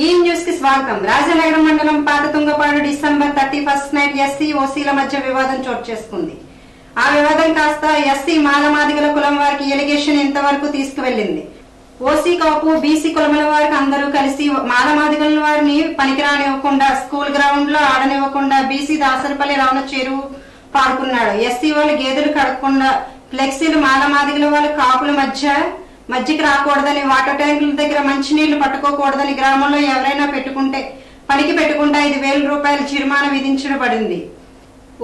ఈ న్యూస్కి స్వాగతం. రాజనగరం మండలం పాత Tungapadu December thirty first night SC ఓసీల మధ్య వివాదం చోటు చేసుకుంది. ఆ వివాదం కాస్త ఎస్సీ మాలమాదిగల కులం వారికి ఎలిగేషన్ ఇంతవరకు తీసుకువెళ్ళింది ఓసీ కాపు బీసీ కులముల వారికి అందరూ కలిసి మాలమాదిగల వారిని పనికిరానివ్వకుండా స్కూల్ గ్రౌండ్లో ఆడనివ్వకుండా బీసీ దాసరపల్లి రావణ చెరువు పాడుకున్నాడు ఎస్సీ వాళ్ళు గేదెలు కడగకుండా ఫ్లెక్సీలు మాలమాదిగల వాళ్ళ కాపుల మధ్య మధ్యకి రాకూడదని వాటర్ ట్యాంకుల దగ్గర మంచినీళ్ళు పట్టుకోకూడదని గ్రామంలో ఎవరైనా పెట్టుకుంటే పనికి పెట్టుకుంటే ఐదు వేల రూపాయల జరిమానా విధించబడింది.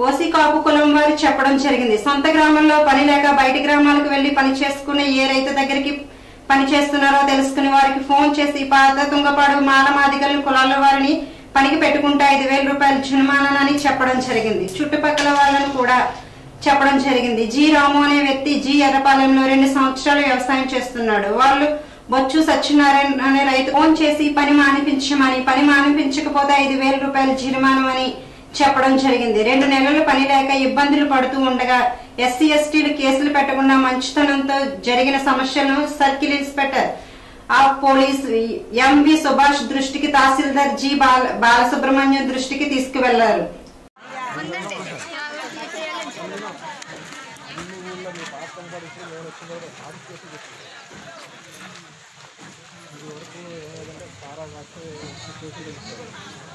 ఓసీ కాపు కులం వారు చెప్పడం జరిగింది. సొంత గ్రామంలో పని లేక బయటి గ్రామాలకు వెళ్ళి పని చేసుకునే ఏ రైతు దగ్గరికి పని చేస్తున్నారో తెలుసుకుని వారికి ఫోన్ చేసి పాత తుంగపాడు మాలమాదిగల కులాల వారిని పనికి పెట్టుకుంటే ఐదు వేల రూపాయల జుర్మానాని చెప్పడం జరిగింది. చుట్టుపక్కల వాళ్ళని కూడా చెప్పడం జరిగింది. జి రాము అనే వ్యక్తి జి ఎర్రపాలెంలో రెండు సంవత్సరాలు వ్యవసాయం చేస్తున్నాడు. వాళ్ళు బొచ్చు సత్యనారాయణ అనే రైతు ఫోన్ చేసి పని మానిపించమని పని మానిపించకపోతే ఐదు వేల రూపాయల జరిమానమని చెప్పడం జరిగింది. రెండు నెలలు పని లేక ఇబ్బందులు పడుతూ ఉండగా ఎస్సీ ఎస్టీలు కేసులు పెట్టకుండా మంచితనంతో జరిగిన సమస్యలను circle inspector of police MV Subhash దృష్టికి తహసీల్దార్ జి బాల బాలసుబ్రహ్మణ్యం దృష్టికి తీసుకువెళ్ళారు.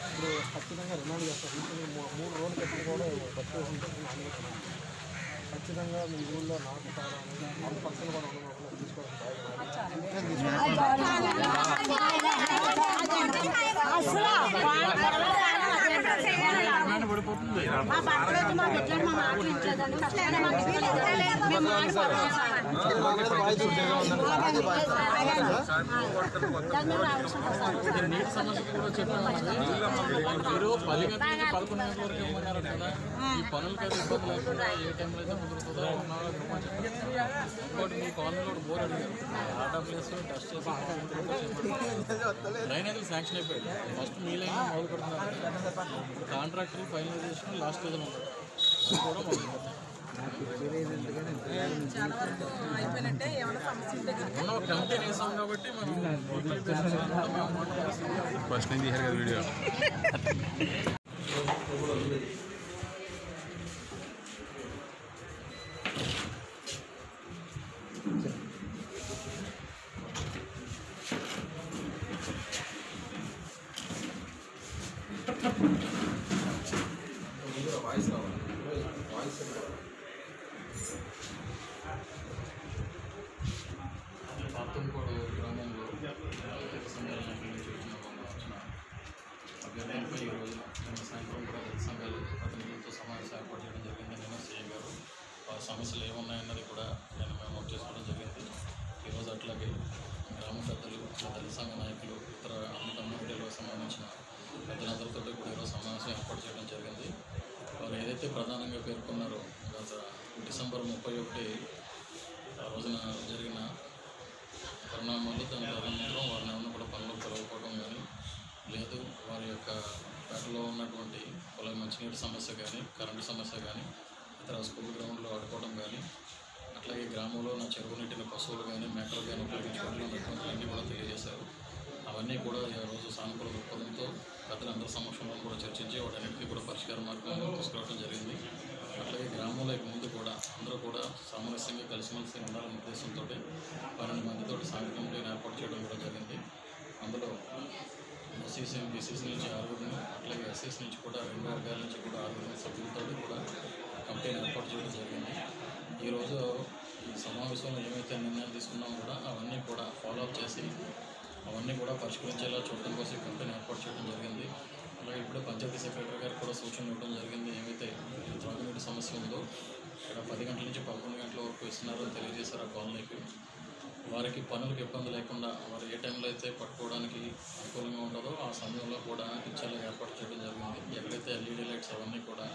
ఇప్పుడు ఖచ్చితంగా రిమాండ్ చేస్తారు ఇప్పుడు మూడు రోజులు కట్టి కూడా బతికే ఉంటుంది ఖచ్చితంగా మీ ఊళ్ళో నాకు సారా అనేది వాళ్ళ పక్కన కూడా ఉండడం తీసుకోవడం మా భర్త రోజు మా బిడ్డలను మా మాటలు ఇచ్చేదాన్ని మేము మాట్లాడుతున్నాం సార్ నీటి సమస్య కూడా చెప్పాను మీరు పది గంటల నుంచి పదకొండు గంటల వరకు ఇవ్వమన్నారు కదా ఈ పనులకి అయితే ఇబ్బంది లేకుండా ఏ టైంలో అయితే కుదురుతుందో ఇంకోటి మీ కాలనీలో కూడా బోర్ అడిగారు ఆటో ప్లేస్ టెస్ట్ చేసి లైన్ అయితే శాంక్షన్ అయిపోయాడు ఫస్ట్ మీ లైన్ మొదలు పెడుతున్నారు కాంట్రాక్టర్ ఫైనలైజేషన్ లాస్ట్ స్టేజ్లో ఉంది అది కూడా మొదలు పెడతాం. ఉన్న ఒక కమిటీ వేసాం కాబట్టి మనం వీక్లీ బేసిస్ మీద మేము మాట్లాడుతున్నాం. ఫస్ట్ నుంచి తీశారు కదా వీడియో ఏర్పాటు చేయడం జరిగింది. వారు ఏదైతే ప్రధానంగా పేర్కొన్నారో గత డిసెంబర్ ముప్పై ఒకటి ఆ రోజున జరిగిన పరిణామాలు దాని ప్రారంభించడం వారిని ఎవరిని కూడా పనులు పిలవకపోవడం కానీ లేదు వారి యొక్క పేటలో ఉన్నటువంటి పొల మంచినీటి సమస్య కానీ కరెంటు సమస్య కానీ ఇతర స్కూల్ గ్రౌండ్లో ఆడుకోవడం కానీ అట్లాగే గ్రామంలో నా చెరువు నీటిని పశువులు కానీ మేకలు కానీ ఉపయోగించుకోవడం అన్నీ కూడా తెలియజేశారు. అవన్నీ కూడా రోజు సానుకూల దృక్పథంతో పెద్దలందరి సమక్షంలో కూడా చర్చించి వాటన్నిటికీ కూడా పరిష్కార మార్గంలో తీసుకురావడం జరిగింది. అట్లాగే గ్రామంలో ఇక ముందు కూడా అందరూ కూడా సామరస్యంగా కలిసిమెలిసి ఉండాలనే ఉద్దేశంతో పన్నెండు మందితో సాంఘిక ఏర్పాటు చేయడం కూడా జరిగింది. అందులో ఎస్సీసీ బీసీసీ నుంచి ఆరుగురిని అట్లాగే ఎస్సీసీ నుంచి కూడా రెండు వర్గాల నుంచి కూడా ఆరుగురిని సభ్యులతో కూడా కమిటీని ఏర్పాటు చేయడం జరిగింది. ఈరోజు ఈ సమావేశంలో ఏమైతే నిర్ణయాలు తీసుకున్నామో కూడా అవన్నీ కూడా ఫాలో అప్ చేసి అవన్నీ కూడా పరిష్కరించేలా చూడటం కోసం కంపెనీ ఏర్పాటు చేయడం జరిగింది. అలాగే ఇప్పుడు పంచాయతీ సెక్రటరీ గారు కూడా సూచనలు ఇవ్వడం జరిగింది. ఏమైతే త్రాగునీటి సమస్య ఉందో ఇక్కడ పది గంటల నుంచి పదకొండు గంటల వరకు ఇస్తున్నారో తెలియజేశారు ఆ కాలనీకి. వారికి పనులకు ఇబ్బంది లేకుండా వారు ఏ టైంలో అయితే పట్టుకోవడానికి అనుకూలంగా ఉండదో ఆ సమయంలో కూడా ఇచ్చేలా ఏర్పాటు చేయడం జరిగింది. ఎక్కడైతే ఎల్ఈడి లైట్స్ అవన్నీ కూడా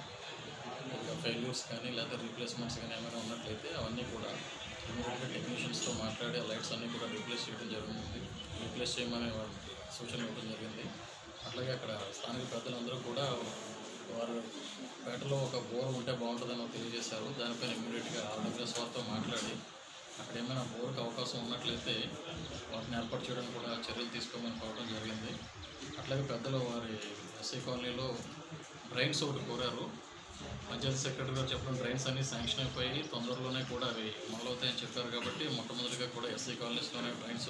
ఫెయిల్యూర్స్ కానీ లేదా రీప్లేస్మెంట్స్ కానీ ఏమైనా ఉన్నట్లయితే అవన్నీ కూడా ఇమీడియట్గా టెక్నీషియన్స్తో మాట్లాడి ఆ లైట్స్ అన్నీ కూడా రీప్లేస్ చేయడం జరిగింది రీప్లేస్ చేయమనే సూచన ఇవ్వడం జరిగింది. అట్లాగే అక్కడ స్థానిక పెద్దలందరూ కూడా వారు పేటలో ఒక బోర్ ఉంటే బాగుంటుందని తెలియజేశారు. దానిపైన ఇమీడియట్గా ఆర్డబ్ల్యూఎస్ వారితో మాట్లాడి అక్కడ ఏమైనా బోర్కి అవకాశం ఉన్నట్లయితే వాటిని ఏర్పాటు చేయడానికి కూడా చర్యలు తీసుకోమని కోరడం జరిగింది. అట్లాగే పెద్దలు వారి ఎస్ఐ కాలనీలో డ్రైన్స్ ఒకటి కోరారు. పంచాయతీ సెక్రటరీ గారు చెప్పిన డ్రైన్స్ అన్ని శాంక్షన్ అయిపోయి తొందరలోనే కూడా అవి మొదలవుతాయని చెప్పారు కాబట్టి మొట్టమొదటిగా కూడా ఎస్ఐ కాలనీస్లోనే డ్రైన్స్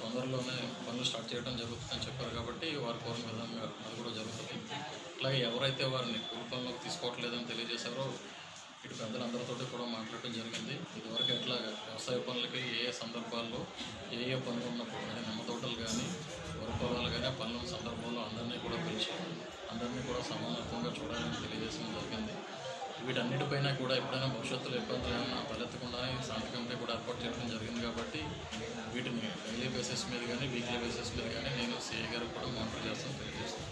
తొందరలోనే పనులు స్టార్ట్ చేయడం జరుగుతుందని చెప్పారు కాబట్టి వారు కోరిన విధంగా అది కూడా జరుగుతుంది. అలాగే ఎవరైతే వారిని కూలి పనులకు తీసుకోవట్లేదని తెలియజేశారో ఇటు పెద్దలందరితో కూడా మాట్లాడటం జరిగింది. ఇదివరకు ఎట్లా వ్యవసాయ పనులకి ఏ ఏ సందర్భాల్లో ఏ ఏ పనులు ఉన్నప్పుడు అంటే నిమ్మ తోటలు కానీ వరి పొలాలు కానీ ఆ పనుల సందర్భంలో అందరినీ కూడా పిలిచి అందరినీ కూడా సమానత్వంగా చూడాలని తెలియజేయడం జరిగింది. వీటన్నిటిపైన కూడా ఎప్పుడైనా భవిష్యత్తులో ఇబ్బందులు ఏమైనా తలెత్తకుండా శాంతి కమిటీ కూడా ఏర్పాటు చేయడం జరిగింది కాబట్టి వీటిని డైలీ బేసిస్ మీద కానీ వీక్లీ బేసిస్ మీద కానీ నేను సిఐ గారు కూడా మానిటర్ చేస్తాను తెలియజేస్తాను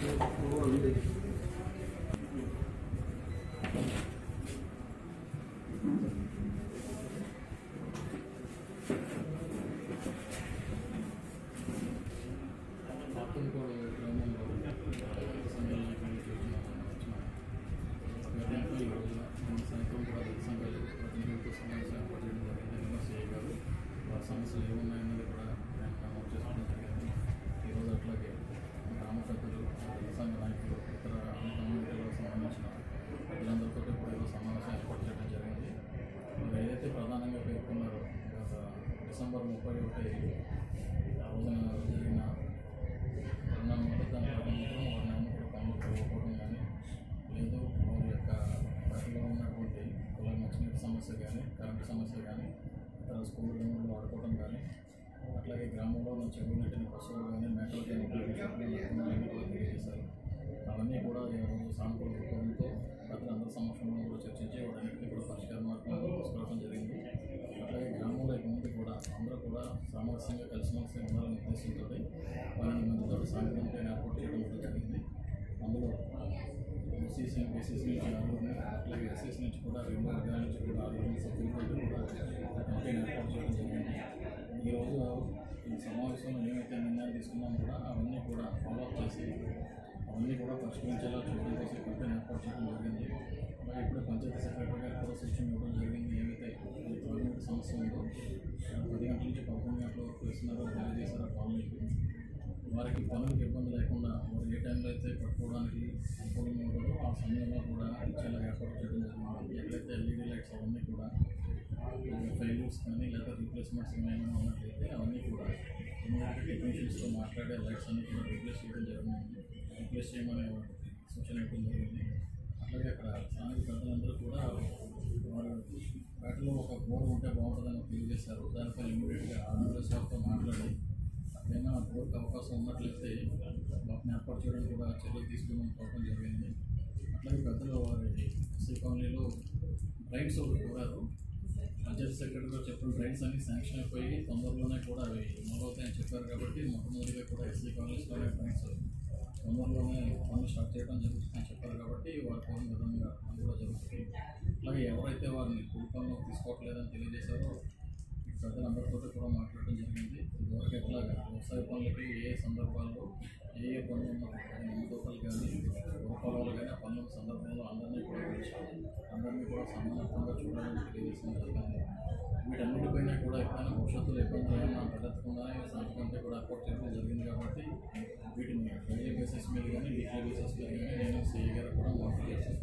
పాపంకోడు గ్రామంలో సంఘాలను చూసిన గతంలో ఈ రోజున మన సాయంత్రం కూడా రైతు సంఘాలు ప్రతినిధులతో సమావేశం ఏర్పాటు చేయడం జరిగింది నిన్న సిఐ గారు వారి సమస్యలు ఏమున్నాయన్నది కూడా ఆయన నమోదు చేసుకోవడం జరిగింది ఈరోజు అట్లాగే గ్రామ పెద్దలు సంఘ నాయకులు ఇతర అన్ని కమ్యూనిటీలకు సంబంధించిన ప్రజలందరితో కూడా ఈరోజు సమావేశం ఏర్పాటు చేయడం జరిగింది ఏదైతే ప్రధానంగా పేర్కొన్నారో గత డిసెంబర్ ముప్పై ఒకటి సమస్య కానీ ఇతర స్కూల్ రూములు వాడుకోవడం కానీ అట్లాగే గ్రామంలో ఉన్న చెరువు నీటిని పశువులు కానీ మేకలు కానీ చేశారు అవన్నీ కూడా సానుకూల దృక్పథంతో ప్రజలందరి సమక్షంలో కూడా చర్చించి వాటన్నింటినీ కూడా పరిష్కార మార్గంలో తీసుకురావడం జరిగింది. అట్లాగే గ్రామంలో ఇక ముందు కూడా అందరూ కూడా సామరస్యంగా కలిసిమెలిసి ఉండాలనే ఉద్దేశంతో పన్నెండు మందితో సాయంత్రం ఏర్పాటు చేయడం కూడా జరిగింది. అందులో ఓసీసీ బీసీసీ నుంచి ఆరుగురిని అట్లాగే ఎస్సీసీ నుంచి కూడా రెండు వర్గాల నుంచి కూడా ఆరుగురిని సభ్యులతో కూడా కంపెనీ ఏర్పాటు చేయడం జరిగింది. ఈరోజు ఈ సమావేశంలో ఏమైతే నిర్ణయాలు తీసుకున్నామో కూడా అవన్నీ కూడా ఫాలోఅప్ చేసి అవన్నీ కూడా పరిష్కరించేలా చూడడం కోసం కంపెనీ ఏర్పాటు చేయడం జరిగింది. మరి ఇప్పుడు పంచాయతీ సెక్రటరీ గారు కూడా సూచన ఇవ్వడం జరిగింది. ఏమైతే గవర్నమెంట్ సమస్య ఉందో పది గంటల నుంచి పదకొండు గంటల వరకు వేస్తున్నారో తెలియజేశారు ఆ కాలనీకి. వారికి పనులకు ఇబ్బంది లేకుండా వారు ఏ టైంలో అయితే పట్టుకోవడానికి అనుకూలంగా ఉంటుందో ఆ సమయంలో కూడా ఇచ్చేలా ఏర్పాటు చేయడం జరిగింది ఎక్కడైతే ఎల్ఈడి లైట్స్ అవన్నీ కూడా ఫెయిల్యూర్స్ కానీ లేదా రీప్లేస్మెంట్స్ ఏమైనా ఉన్నట్లయితే అవన్నీ కూడా ఇమీడియట్గా టెక్నీషియన్స్తో మాట్లాడే లైట్స్ అన్ని కూడా రీప్లేస్ చేయడం జరిగింది రీప్లేస్ చేయమనే సూచన ఇవ్వడం జరిగింది అట్లాగే అక్కడ స్థానిక పెద్దలందరూ కూడా వారు వాటిలో ఒక బోర్డు ఉంటే బాగుంటుందని తెలియజేశారు. దానిపై ఇమీడియట్గా ఆంధ్ర స్టాఫ్తో మాట్లాడి ఏమైనా బోర్డుకి అవకాశం ఉన్నట్లయితే వాటిని ఏర్పాటు చేయడానికి కూడా చర్యలు తీసుకోమని కోరడం జరిగింది. అట్లాగే పెద్దలు వారి ఎస్సీ కాలనీలో డ్రైన్స్ ఒకటి కోరారు. పంచాయతీ సెక్రటరీ గారు చెప్పిన డ్రైన్స్ అన్ని శాంక్షన్ అయిపోయి తొందరలోనే కూడా అవి మొదలవుతాయని చెప్పారు కాబట్టి మొట్టమొదటిగా కూడా ఎస్సీ కాలనీస్లోనే డ్రైన్స్ తొందరలోనే పనులు స్టార్ట్ చేయడం జరుగుతుందని చెప్పారు కాబట్టి వారి కోరిన విధంగా అది కూడా జరుగుతుంది అలాగే ఎవరైతే వారిని కూలి పనులకు తీసుకోవట్లేదని తెలియజేశారో ప్రజలందరితో కూడా మాట్లాడటం జరిగింది. ఇదివరకు ఎట్లాగా వ్యవసాయ పనులకి ఏ సందర్భాల్లో ఏ ఏ పనులు ఉద్యోగాలు కానీ రూపాలు కానీ ఆ పనుల సందర్భంలో అందరినీ కూడా పిలిచాము అందరినీ కూడా సమానత్వంగా చూడాలని తెలియజేసిన జరిగింది వీటన్నిటిపైన కూడా ఎప్పుడైనా భవిష్యత్తులో ఇబ్బంది ఏమైనా తలెత్తకుండా సంతకంటే కూడా అపోర్ట్ చేయడం జరిగింది కాబట్టి వీటిని ఫ్రైలీ బేసిస్ మీద కానీ వీక్లీ బేసిస్ మీద కానీ నేను సిఐ గారు కూడా మాట్లాడేసి